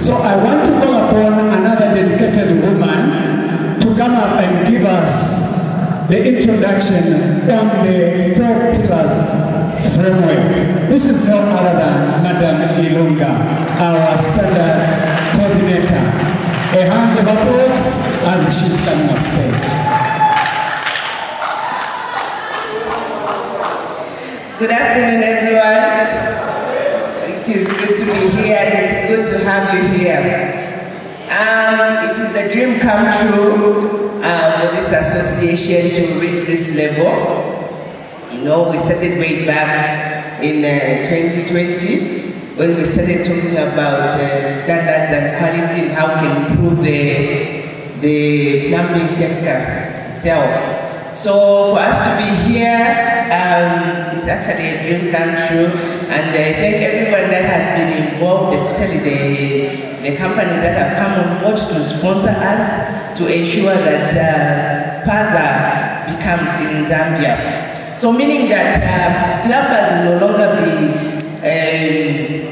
So I want to call upon another dedicated woman to come up and give us the introduction on the four pillars framework. This is no other than Madam Ilunga, our standard coordinator. A hands of applause as she's coming on stage. Good afternoon, everyone. It is good to be here good to have you here. Um, it is a dream come true uh, for this association to reach this level. You know, we started way back in uh, 2020 when we started talking about uh, standards and quality and how we can improve the, the plumbing sector itself. So for us to be here, actually a dream come true. And I thank everyone that has been involved, especially the, the companies that have come on board to sponsor us to ensure that uh, PAZA becomes in Zambia. So meaning that uh, plumbers will no longer be um,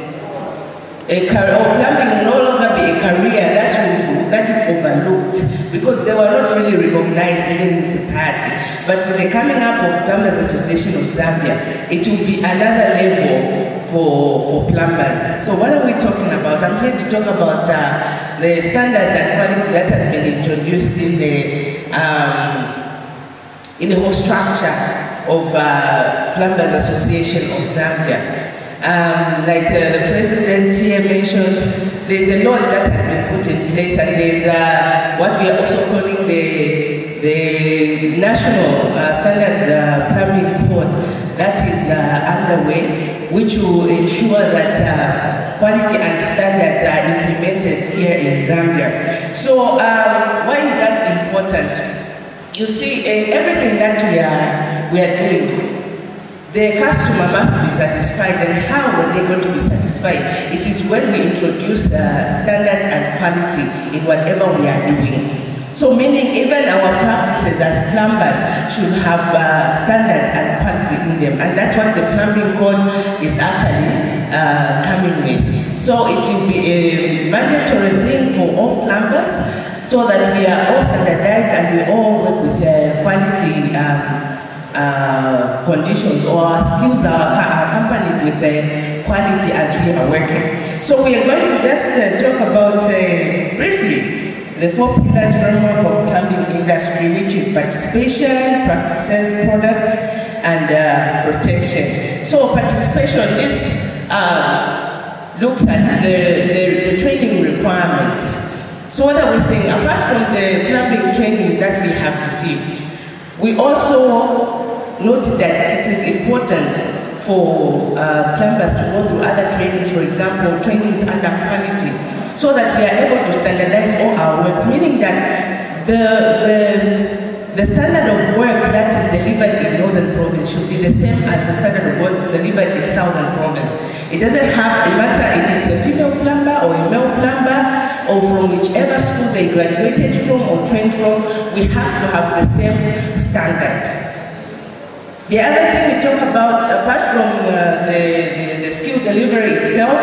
a career, or plumbing will no longer be a career that will, that is overlooked because they were not really recognized in society. But with the coming up of Plumbers Association of Zambia, it will be another level for, for plumbers. So what are we talking about? I'm here to talk about uh, the standards and quality that has been introduced in the um, in the whole structure of uh, Plumbers Association of Zambia. Um, like uh, the president here mentioned, there's a law that has been put in place and there's uh, what we are also calling the, the National uh, Standard uh, Plumbing Code that is uh, underway, which will ensure that uh, quality and standards are implemented here in Zambia. So um, why is that important? You see, everything that we are, we are doing, the customer must be satisfied and how are they going to be satisfied? It is when we introduce uh, standards and quality in whatever we are doing. So meaning even our practices as plumbers should have uh, standards and quality in them and that's what the plumbing code is actually uh, coming with. So it will be a mandatory thing for all plumbers so that we are all standardized and we all work with uh, quality um, uh, conditions or our skills are, are accompanied with the quality as we are working. So we are going to just uh, talk about uh, briefly the four pillars framework of plumbing industry, which is participation, practices, products, and uh, protection. So participation is uh, looks at the, the, the training requirements. So what are we saying? Apart from the plumbing training that we have received, we also noted that it is important for uh, plumbers to go through other trainings, for example, trainings under quality, so that we are able to standardize all our works, meaning that the, the, the standard of work that is delivered in Northern Province should be the same as the standard of work delivered in Southern Province. It doesn't have, it matter if it's a female plumber or a male plumber, or from whichever school they graduated from or trained from, we have to have the same standard. The other thing we talk about, apart from uh, the, the, the, skill delivery itself,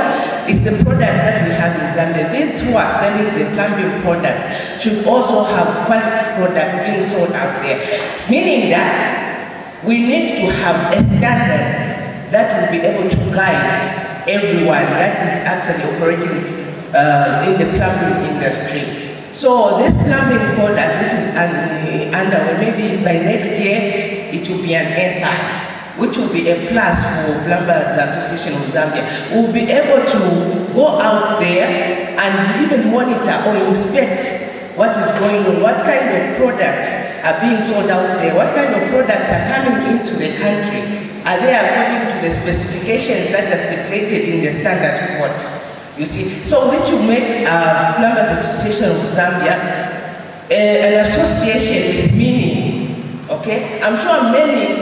is the product that we have in Zambia. These who are selling the plumbing products should also have quality product being sold out there. Meaning that we need to have a standard that will be able to guide everyone that is actually operating uh, in the plumbing industry. So this plumbing as it is underway, maybe by next year it will be an SI, which will be a plus for Plumbers Association of Zambia. We'll be able to go out there and even monitor or inspect what is going on, what kind of products are being sold out there, what kind of products are coming into the country. Are they according to the specifications that are stipulated in the standard code? You see, so which will make uh, Plumbers Association of Zambia uh, an association meaning. Okay, I'm sure many,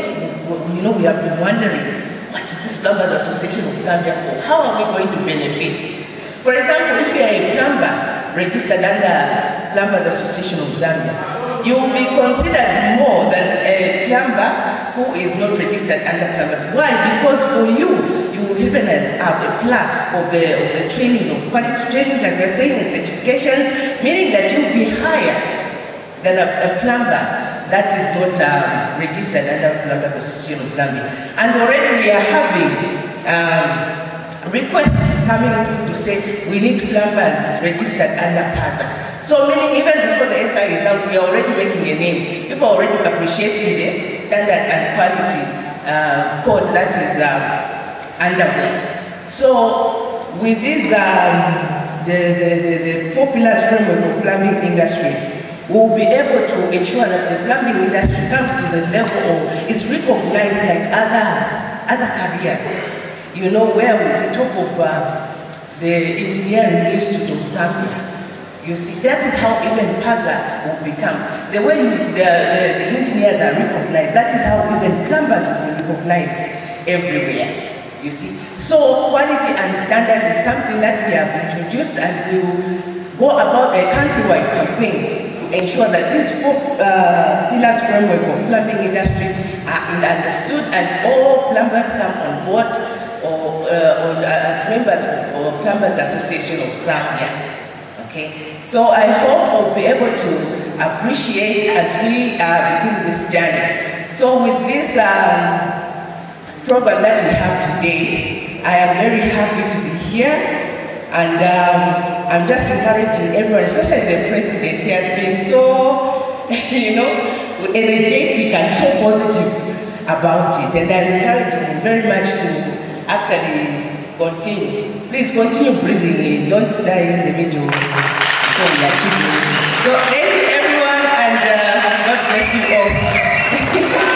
you know, we have been wondering, what is this Plumbers Association of Zambia for? How are we going to benefit? For example, if you are a plumber registered under Plumbers Association of Zambia, you will be considered more than a plumber who is not registered under plumbers. Why? Because for you, you will even have a plus of the, of the training, of quality training that we're saying and certifications, meaning that you'll be higher than a, a plumber that is not um, registered under Plumbers Association of Zambia. And already we are having um, requests coming to say we need plumbers registered under PAZA. So meaning even before the SI is out, we are already making a name. People are already appreciating the standard and quality uh, code that is uh, underway. So with this, um, the, the, the, the four pillars framework of plumbing industry, we'll be able to ensure that the plumbing industry comes to the level of, is recognized like other, other careers. You know, where we talk of uh, the Engineering Institute of Zambia, you see, that is how even PAZA will become. The way you, the, the, the, engineers are recognized, that is how even plumbers will be recognized everywhere. You see, so quality and standard is something that we have introduced and we will go about a countrywide campaign ensure that these four uh, pillars framework of plumbing industry are understood and all plumbers come on board or, uh, or uh, members of Plumbers Association of Zambia. Okay, so I hope we'll be able to appreciate as we uh, begin this journey. So with this um, program that we have today, I am very happy to be here and um, I'm just encouraging everyone, especially the president, he has been so, you know, energetic and so positive about it. And I'm encouraging him very much to actually continue. Please continue breathing in. Don't die in the middle. So thank you everyone and uh, God bless you all.